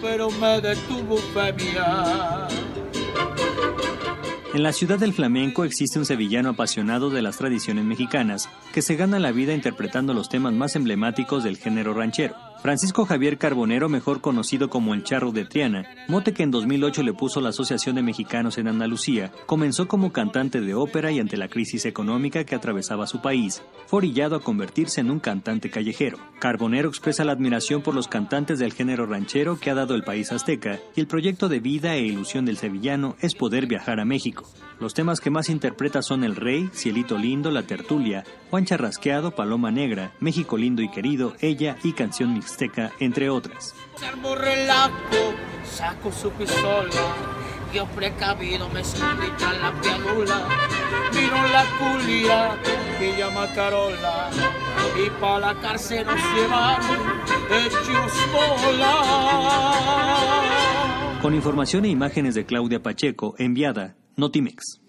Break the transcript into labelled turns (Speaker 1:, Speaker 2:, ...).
Speaker 1: pero me detuvo femia.
Speaker 2: En la ciudad del flamenco existe un sevillano apasionado de las tradiciones mexicanas que se gana la vida interpretando los temas más emblemáticos del género ranchero. Francisco Javier Carbonero, mejor conocido como el Charro de Triana, mote que en 2008 le puso la Asociación de Mexicanos en Andalucía, comenzó como cantante de ópera y ante la crisis económica que atravesaba su país, fue orillado a convertirse en un cantante callejero. Carbonero expresa la admiración por los cantantes del género ranchero que ha dado el país azteca y el proyecto de vida e ilusión del sevillano es poder viajar a México. Los temas que más interpreta son El Rey, Cielito Lindo, La Tertulia, Juan Charrasqueado, Paloma Negra, México Lindo y Querido, Ella y Canción Mixteca, entre otras.
Speaker 1: saco su pistola, yo precavido me la pianula, vino la culia que llama Carola, y pa' la cárcel nos llevaron hechos bola.
Speaker 2: Con información e imágenes de Claudia Pacheco, enviada Notimex.